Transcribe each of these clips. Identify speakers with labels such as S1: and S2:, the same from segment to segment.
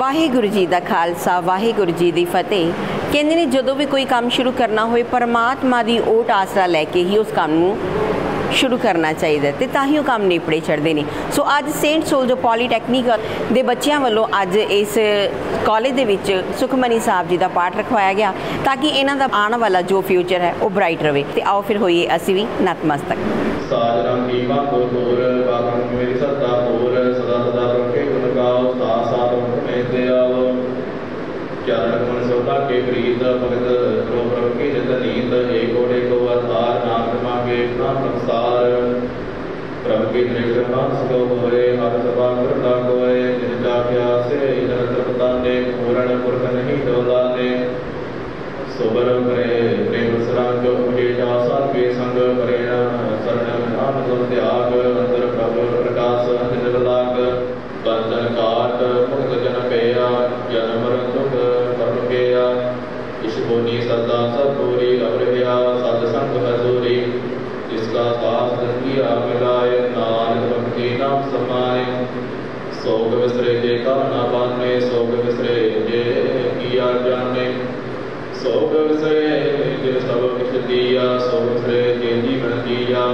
S1: ਵਾਹਿਗੁਰੂ ਜੀ ਦਾ ਖਾਲਸਾ, ਵਾਹਿਗੁਰੂ ਜੀ ਦੀ ਫਤਿਹ। ਕਹਿੰਦੇ ਨੇ, ਜਦੋਂ ਵੀ ਕੋਈ ਕੰਮ ਸ਼ੁਰੂ ਕਰਨਾ ਹੋਏ, ਪਰਮਾਤਮਾ ਦੀ ਓਟ ਆਸਰਾ ਲੈ ਕੇ ਹੀ ਉਸ ਕੰਮ ਨੂੰ ਸ਼ੁਰੂ ਕਰਨਾ ਚਾਹੀਦਾ ਤੇ ਤਾਂ ਹੀ ਉਹ ਕੰਮ ਨੇਪੜੇ ਚੜਦੇ ਨੇ। ਸੋ ਅੱਜ ਸੇਂਟ ਸੋਲਜ਼ੋ ਪੋਲੀਟੈਕਨਿਕ ਦੇ ਬੱਚਿਆਂ ਵੱਲੋਂ ਅੱਜ ਇਸ ਕਾਲਜ ਦੇ ਵਿੱਚ ਸੁਖਮਨੀ ਸਾਹਿਬ ਜੀ ਦਾ ਪਾਠ ਰਖਵਾਇਆ ਗਿਆ ਤਾਂ ਕਿ ਇਹਨਾਂ ਦਾ ਆਉਣ ਵਾਲਾ ਜੋ ਫਿਊਚਰ ਹੈ, ਉਹ ਬ੍ਰਾਈਟ ਰਵੇ ਤੇ ਆਓ ਫਿਰ ਹੋਈਏ ਅਸੀਂ ਵੀ ਨਤਮਸਤਕ।
S2: ਸਾਜ ਰੰਗੀ ਬਾਕੋ ਬਾਗਨ ਮੇਰੀ ਸਦਾ ಚಾಲಕಮನಸೌಟ ಕೆ ಪ್ರೀತ ಭಗತ ಗೋಪ್ರಮುಖಿ ಜತ ನೀತ ಏಕೋಡೇಕೋ ಆರ್ ನಾಮಕ್ರಮ ಕೇಕ್ನ ಪ್ರಸಾರ ಪ್ರಮುಖಿ ತ್ರಿಕ್ರಮ ಸುಖೋ ಭವೇ ಹರಸಭಾ ಕೃತಾ ಕವೇ ನಿಜಾಭ್ಯಾಸೆ ಇದರತ್ರಪತಾನೆ ಪೂರಣ ಪುರಕನಹಿ ದೋದಾನೆ सोबरम करे प्रेम सराग विशेषासन के संग परेण शरण नाम संध्याग अंतर प्रभ प्रकाश अंजलदान सोनी सदा सतोरी अवरया सतसंग हजोरी जिसका साथ संगी राम मिलाय नानक भक्ति नाम समाय। सोग विसरे के काना पाने सोग विसरे के किया जाने सोग विसरे के सब कुछ दिया, सोग विसरे के जीवन दिया।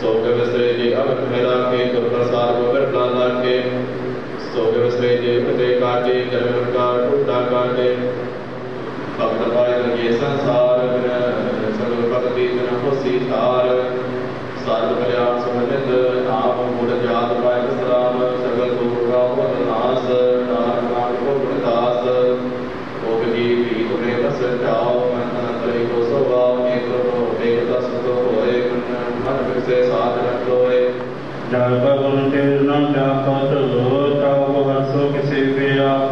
S2: सोग विसरे के अमृत मिला के तो प्रसाद गोबर लाला के। सोग विसरे के प्रत्येक काटे कर्म का टूटा काटे। भगतपालगे संसार सर्वभक्ति बिना खुशी सार सर्व कल्याण सुमित आप मूल जात पाय सलाम सकल गुरु का नाश नारायण नाम को गुणदास भोग की प्रीत प्रेम सचाओ मन अंतरी को स्वभाव एक तो एक दस तो होए मन फिर से साथ रख लोए
S3: जागवन तेरना जाता तो लोटा वो हर सो किसी भी आप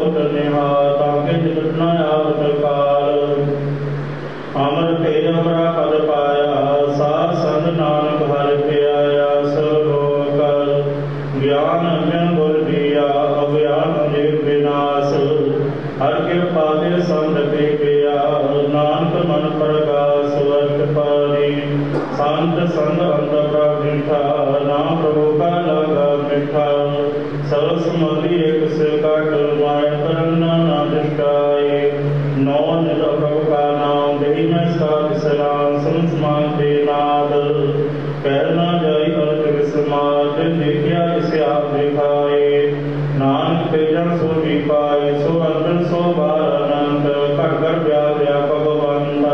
S3: सलाम संस्मान दे नाद कहना जाई अर्थ विस्माद देखिया इसे आप दिखाए। नानक तेजन सो भी पाए सो अंतर सो बार अनंत। कर व्याप व्यापक बंद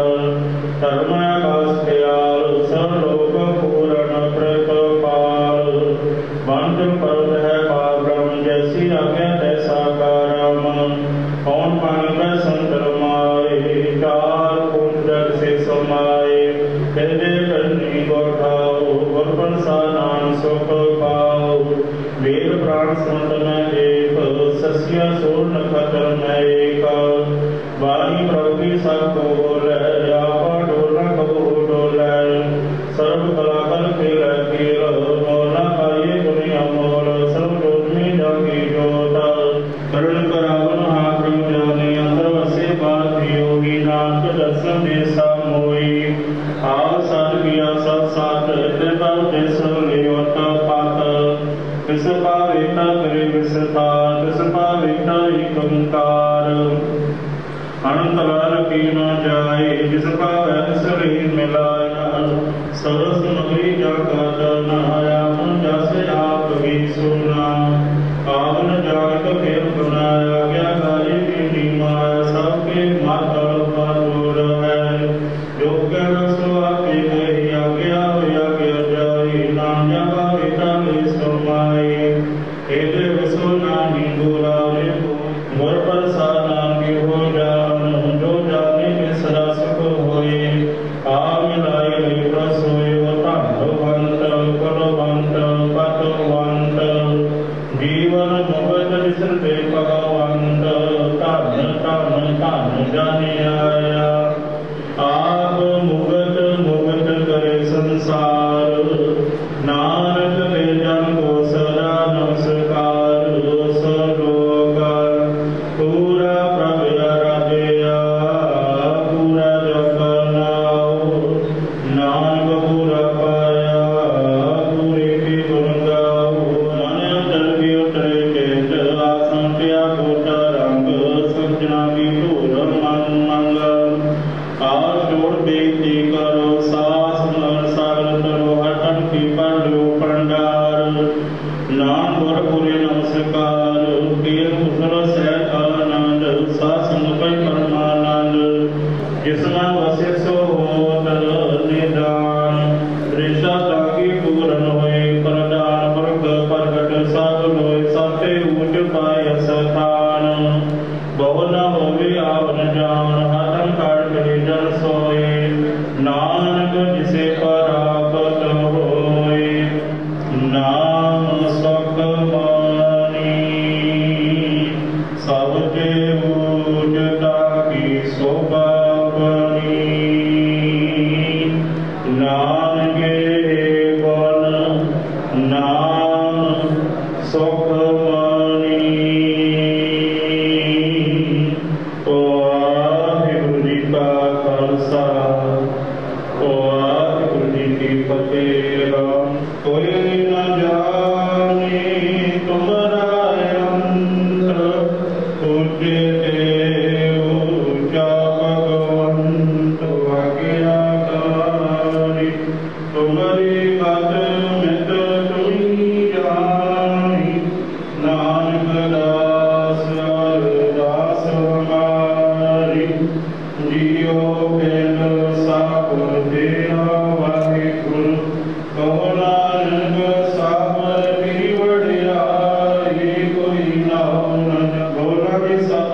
S3: धर्म आकाश दयाल सर्वलोक पूर्ण प्रतपाल। वंश पर्वत según la perguntar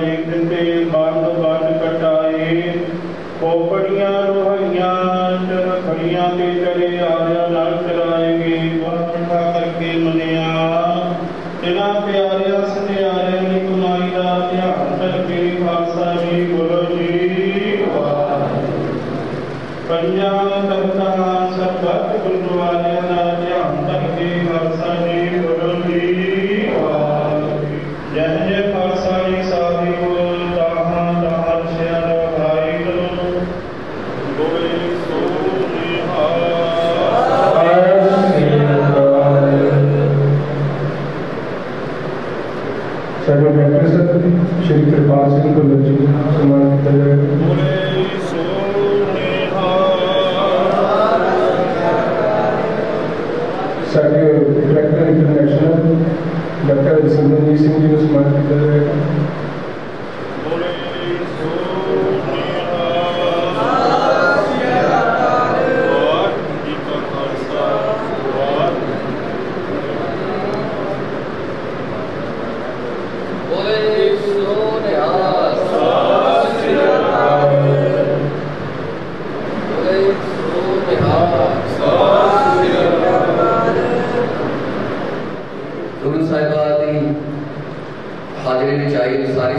S3: ਲੇਖ ਤੇ ਬੰਦ ਬੰਦ ਕਟਾਏ ਕੋਪੜੀਆਂ ਰੋਹੀਆਂ ਚਰ ਖੜੀਆਂ ਤੇ ਚੜ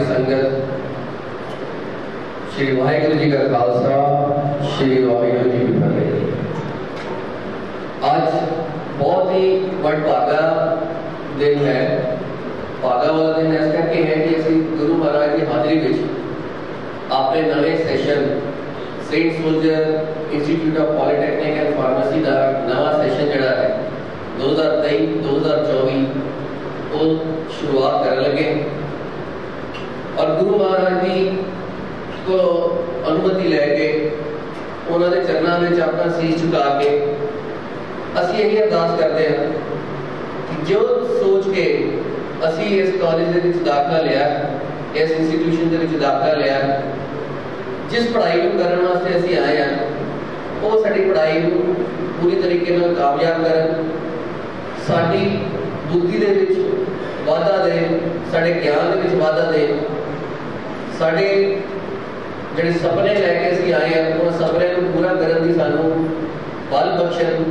S3: की
S4: संगत। श्री वाहिगुरु जी का खालसा, श्री वाहिगुरु जी की फतेह।
S3: आज बहुत ही बड़भागा दिन है। भागा वाला
S5: दिन ऐसा करके है कि श्री गुरु महाराज की हाजिरी ਵਿੱਚ ਆਪਣੇ ਨਵੇਂ session Saint Soldier Institute of Polytechnic and Pharmacy ਦਾ ਨਵਾਂ ਸੈਸ਼ਨ ਜਿਹੜਾ ਹੈ 2023 2024 ਉਹ ਸ਼ੁਰੂਆਤ ਕਰਨ ਲੱਗੇ ਔਰ ਗੁਰੂ ਮਹਾਰਾਜ जी को ਅਨੁਮਤੀ ਲੈ ਕੇ ਉਹਨਾਂ ਦੇ ਚਰਨਾਂ ਵਿੱਚ ਆਪਣਾ ਸੀਸ ਝੁਕਾ ਕੇ ਅਸੀਂ ਇਹ ਅਰਦਾਸ ਕਰਦੇ ਹਾਂ ਕਿ ਜੋ ਸੋਚ ਕੇ ਅਸੀਂ ਇਸ ਕਾਲਜ ਦੇ ਵਿੱਚ ਦਾਖਲਾ ਲਿਆ, ਇਸ ਇੰਸਟੀਟਿਊਸ਼ਨ ਦੇ ਵਿੱਚ ਦਾਖਲਾ ਲਿਆ, ਜਿਸ ਪੜ੍ਹਾਈ ਨੂੰ ਕਰਨ ਵਾਸਤੇ ਅਸੀਂ ਆਏ ਹਾਂ, ਉਹ ਸਾਡੀ ਪੜ੍ਹਾਈ ਨੂੰ ਪੂਰੀ ਤਰੀਕੇ ਨਾਲ ਕਾਮਯਾਬ ਕਰਨ, ਸਾਡੀ ਬੁੱਧੀ ਦੇ ਵਿੱਚ ਵਾਧਾ ਦੇ ਸਾਡੇ ਗਿਆਨ ਦੇ ਵਿੱਚ ਵਾਧਾ ਦੇ ਸਾਡੇ ਜਿਹੜੇ ਸੁਪਨੇ ਲੈ ਕੇ ਅਸੀਂ ਆਏ ਆ ਉਹ ਸੁਪਨੇ ਨੂੰ ਪੂਰਾ ਕਰਨ ਦੀ ਸਾਨੂੰ ਬਲ ਬਖਸ਼ਣ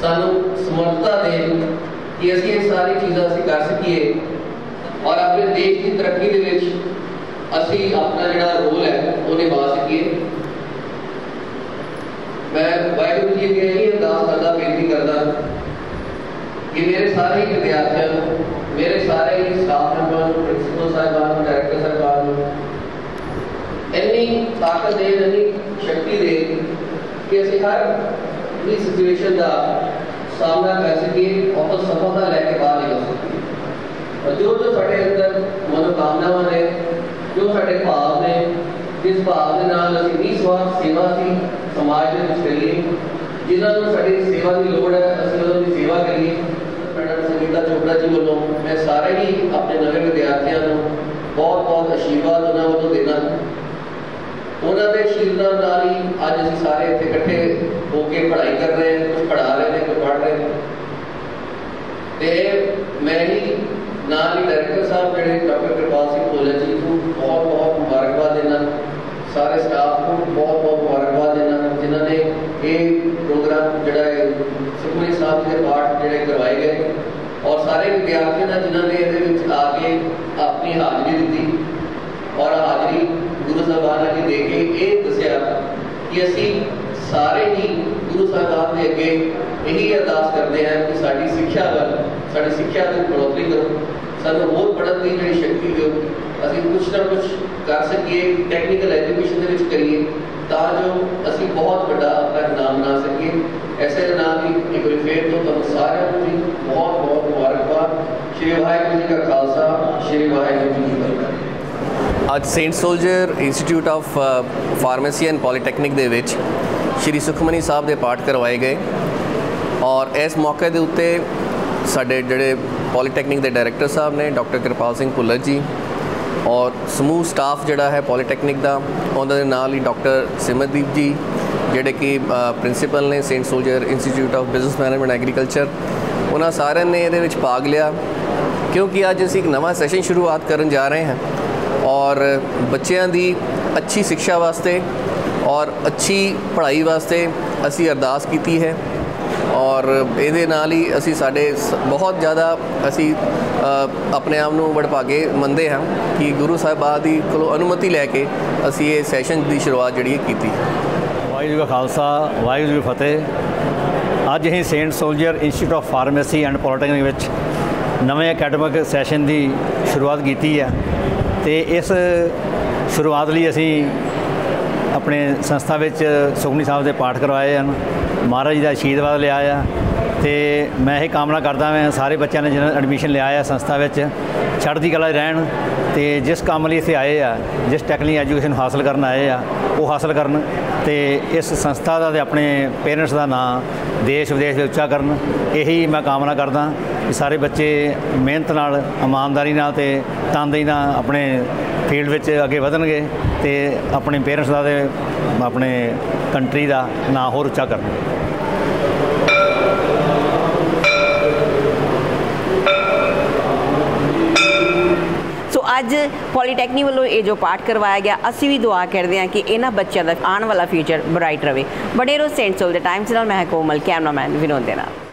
S5: ਸਾਨੂੰ ਸਮਰੱਥਾ ਦੇ ਕਿ ਅਸੀਂ ਇਹ ਸਾਰੀ ਚੀਜ਼ਾਂ ਅਸੀਂ ਕਰ ਸਕੀਏ ਔਰ ਆਪਣੇ ਦੇਸ਼ ਦੀ ਤਰੱਕੀ ਦੇ ਵਿੱਚ ਅਸੀਂ ਆਪਣਾ ਜਿਹੜਾ ਰੋਲ ਹੈ ਉਹ ਨਿਭਾ ਸਕੀਏ ਮੈਂ ਵਾਹਿਗੁਰੂ ਜੀ ਅੱਗੇ ਇਹ ਅਰਦਾਸ ਕਰਦਾ ਬੇਨਤੀ ਕਰਦਾ ਕਿ ਮੇਰੇ ਸਾਰੇ ਹੀ ਵਿਦਿਆਰਥੀਆਂ ਨੂੰ ਮੇਰੇ ਸਾਰੇ ਹੀ ਸਟਾਫ ਮੈਂਬਰਾਂ ਨੂੰ ਪ੍ਰਿੰਸੀਪਲ ਸਾਹਿਬਾਨ ਨੂੰ ਡਾਇਰੈਕਟਰ ਸਾਹਿਬਾਨ ਨੂੰ ਇੰਨੀ ਤਾਕਤ ਦੇ ਇੰਨੀ ਸ਼ਕਤੀ ਦੇ ਕਿ ਅਸੀਂ ਹਰ ਵੀ ਸਿਚੁਏਸ਼ਨ ਦਾ ਸਾਹਮਣਾ ਕਰ ਸਕੀਏ ਔਰ ਸਫਲਤਾ ਲੈ ਕੇ ਬਾਹਰ ਨਿਕਲ ਸਕੀਏ ਔਰ ਜੋ ਜੋ ਸਾਡੇ ਅੰਦਰ ਮਨੋਕਾਮਨਾਵਾਂ ਨੇ ਜੋ ਸਾਡੇ ਭਾਵ ਨੇ ਜਿਸ ਭਾਵ ਦੇ ਨਾਲ ਅਸੀਂ ਨਿਸਵਾਰਥ ਸੇਵਾ ਸੀ ਸਮਾਜ ਦੇ ਵਿੱਚ ਕਰੀਏ ਜਿਨ੍ਹਾਂ ਨੂੰ ਸਾਡੀ ਸੇਵਾ ਦੀ ਲੋੜ ਹੈ ਅਸੀਂ ਉਹਨਾਂ ਦੀ ਸੇਵਾ ਕਰੀਏ उनका चोपड़ा जी वालों मैं सारे ही अपने नवे विद्यार्थियों को बहुत बहुत आशीर्वाद उन्होंने वालों देना। उन्होंने आशीर्वाद ही अज अं सारे इतने कट्ठे होके पढ़ाई कर रहे हैं, कुछ पढ़ा रहे हैं, कुछ पढ़ रहे हैं। तो मैं ही नाल ही डायरेक्टर साहब जो डॉक्टर कृपाल सिंह भोजा जी को बहुत बहुत मुबारकबाद देना। सारे स्टाफ को बहुत बहुत मुबारकबाद देना जिन्होंने ये प्रोग्राम जोड़ा है, सुखमनी साहब के पाठ जोड़े करवाए गए। ਪਾਠ ਜਿਹੜੇ ਕਰਵਾਏ ਗਏ ਔਰ ਸਾਰੇ ਵਿਦਿਆਰਥੀਆਂ ਦਾ ਜਿਨ੍ਹਾਂ ਨੇ ਇਹਦੇ ਵਿੱਚ ਆ ਕੇ ਆਪਣੀ ਹਾਜ਼ਰੀ ਦਿੱਤੀ ਔਰ ਹਾਜ਼ਰੀ ਗੁਰੂ ਸਾਹਿਬਾਨ ਅੱਗੇ ਦੇ ਕੇ ਇਹ ਦੱਸਿਆ ਕਿ ਅਸੀਂ ਸਾਰੇ ਹੀ ਗੁਰੂ ਸਾਹਿਬਾਨ ਦੇ ਅੱਗੇ ਇਹੀ ਅਰਦਾਸ ਕਰਦੇ ਹਾਂ ਕਿ ਸਾਡੀ ਸਿੱਖਿਆ ਵੱਲ ਸਾਡੀ ਸਿੱਖਿਆ ਦੀ ਬੜੋਤਰੀ ਕਰੋ ਸਾਨੂੰ ਹੋਰ ਪੜ੍ਹਨ ਦੀ ਜਿਹੜੀ ਸ਼ਕਤੀ ਦਿਓ ਅਸੀਂ ਕੁਝ ਨਾ ਕੁਝ ਕਰ ਸਕੀਏ ਟੈਕਨੀਕਲ ਐਜੂਕੇਸ਼ਨ ਦੇ ਵਿੱਚ ਕਰੀਏ ਤਾਂ ਜੋ ਅਸੀਂ ਬਹੁਤ ਵੱਡਾ ਆਪਣਾ ਨਾਮ ਬਣਾ ਸਕੀਏ ਐਸੇ ਦੇ ਨਾਲ ਇੱਕ ਵਾਰੀ ਫੇਰ ਤੋਂ ਤੁਹਾਨੂੰ ਸਾਰਿਆਂ ਨੂੰ ਜੀ ਬਹੁਤ ਬਹੁਤ ਮੁਬਾਰਕਬਾਦ। ਸ਼੍ਰੀ ਵਾਹਿਗੁਰੂ ਜੀ ਕਾ ਖਾਲਸਾ, ਸ਼੍ਰੀ ਵਾਹਿਗੁਰੂ ਜੀ ਕੀ ਫਤਿਹ।
S6: ਅੱਜ Saint Soldier Institute of Pharmacy and Polytechnic ਦੇ ਵਿੱਚ ਸ਼੍ਰੀ ਸੁਖਮਨੀ ਸਾਹਿਬ ਦੇ ਪਾਠ ਕਰਵਾਏ ਗਏ। ਔਰ ਇਸ ਮੌਕੇ ਦੇ ਉੱਤੇ ਸਾਡੇ ਜਿਹੜੇ ਪੋਲੀਟੈਕਨਿਕ ਦੇ ਡਾਇਰੈਕਟਰ ਸਾਹਿਬ ਨੇ, ਡਾਕਟਰ ਕਿਰਪਾਲ ਸਿੰਘ ਭੁੱਲਰ ਜੀ ਔਰ ਸਮੂਹ ਸਟਾਫ ਜਿਹੜਾ ਹੈ ਪੋਲੀਟੈਕਨਿਕ ਦਾ, ਉਹਨਾਂ ਦੇ ਨਾਲ ਹੀ ਡਾਕਟਰ ਸਿਮਰਦੀਪ ਜੀ ਜਿਹੜੇ ਕਿ ਪ੍ਰਿੰਸੀਪਲ ਨੇ Saint Soldier Institute of Business Management Agriculture ਉਹਨਾਂ ਸਾਰਿਆਂ ਨੇ ਇਹਦੇ ਵਿੱਚ ਭਾਗ ਲਿਆ। ਕਿਉਂਕਿ ਅੱਜ ਅਸੀਂ ਇੱਕ ਨਵਾਂ ਸੈਸ਼ਨ ਸ਼ੁਰੂਆਤ ਕਰਨ ਜਾ ਰਹੇ ਹਾਂ ਔਰ ਬੱਚਿਆਂ ਦੀ ਅੱਛੀ ਸਿੱਖਿਆ ਵਾਸਤੇ ਔਰ ਅੱਛੀ ਪੜ੍ਹਾਈ ਵਾਸਤੇ ਅਸੀਂ ਅਰਦਾਸ ਕੀਤੀ ਹੈ ਔਰ ਇਹਦੇ ਨਾਲ ਹੀ ਅਸੀਂ ਸਾਡੇ ਸ- ਬਹੁਤ ਜ਼ਿਆਦਾ ਅਸੀਂ ਆਪਣੇ ਆਪ ਨੂੰ ਵਡਭਾਗੇ ਮੰਨਦੇ ਹਾਂ ਕਿ ਗੁਰੂ ਸਾਹਿਬਾਨ ਦੀ ਕੋਲੋਂ ਅਨੁਮਤੀ ਲੈ ਕੇ ਅਸੀਂ ਇਹ ਸੈਸ਼ਨ ਦੀ ਸ਼ੁਰੂਆਤ ਜਿਹੜੀ ਹੈ ਕੀਤੀ
S7: ਵਾਹਿਗੁਰੂ ਜੀ ਕਾ ਖਾਲਸਾ, ਵਾਹਿਗੁਰੂ ਜੀ ਫਤਿਹ। ਅੱਜ ਅਸੀਂ Saint Soldier Institute of Pharmacy and Polytechnic ਵਿੱਚ ਨਵੇਂ ਅਕੈਡਮਿਕ ਸੈਸ਼ਨ ਦੀ ਸ਼ੁਰੂਆਤ ਕੀਤੀ ਹੈ ਤੇ ਇਸ ਸ਼ੁਰੂਆਤ ਲਈ ਅਸੀਂ ਆਪਣੇ ਸੰਸਥਾ ਵਿੱਚ ਸੁਖਮਨੀ ਸਾਹਿਬ ਦੇ ਪਾਠ ਕਰਵਾਏ ਹਨ। ਮਹਾਰਾਜ ਜੀ ਦਾ ਆਸ਼ੀਰਵਾਦ ਲਿਆ ਆ ਤੇ ਮੈਂ ਇਹ ਕਾਮਨਾ ਕਰਦਾ ਹਾਂ ਸਾਰੇ ਬੱਚਿਆਂ ਨੇ ਜਿਹਨਾਂ ਐਡਮਿਸ਼ਨ ਲਿਆ ਆ ਸੰਸਥਾ ਵਿੱਚ, ਚੜ੍ਹਦੀ ਕਲਾ ਰਹਿਣ ਤੇ ਜਿਸ ਕੰਮ ਲਈ ਇੱਥੇ ਆਏ ਆ, ਜਿਸ ਟੈਕਨੀਕਲ ਐਜੂਕੇਸ਼ਨ ਹਾਸਲ ਕਰਨ ਆਏ ਆ, ਉਹ ਹਾਸਲ ਕਰਨ ਤੇ ਇਸ ਸੰਸਥਾ ਦਾ ਤੇ ਆਪਣੇ ਪੇਰੈਂਟਸ ਦਾ ਨਾਂ ਦੇਸ਼ ਵਿਦੇਸ਼ ਵਿੱਚ ਉੱਚਾ ਕਰਨ, ਇਹੀ ਮੈਂ ਕਾਮਨਾ ਕਰਦਾ ਕਿ ਸਾਰੇ ਬੱਚੇ ਮਿਹਨਤ ਨਾਲ, ਇਮਾਨਦਾਰੀ ਨਾਲ ਤੇ ਤਨਦੇਹੀ ਨਾਲ ਆਪਣੇ ਫੀਲਡ ਵਿੱਚ ਅੱਗੇ ਵਧਣਗੇ ਤੇ ਆਪਣੇ ਪੇਰੈਂਟਸ ਦਾ ਤੇ ਆਪਣੇ ਕੰਟਰੀ ਦਾ ਨਾਂ ਹੋਰ ਉੱਚਾ
S1: ਕਰਨਗੇ ਅੱਜ ਪੋਲੀਟੈਕਨਿਕ ਵੱਲੋਂ ਇਹ ਜੋ ਪਾਠ ਕਰਵਾਇਆ ਗਿਆ, ਅਸੀਂ ਵੀ ਦੁਆ ਕਰਦੇ ਹਾਂ ਕਿ ਇਹਨਾਂ ਬੱਚਿਆਂ ਦਾ ਆਉਣ ਵਾਲਾ ਫਿਊਚਰ ਬ੍ਰਾਈਟ ਰਹੇ। ਬੜੇ ਰੋ ਸੇਂਟ ਸੋਲ ਦੇ ਟਾਈਮਸ ਨਾਲ ਮੈਂ ਕੋਮਲ, ਕੈਮਰਾਮੈਨ ਵਿਨੋਦ ਦੇ ਨਾਲ।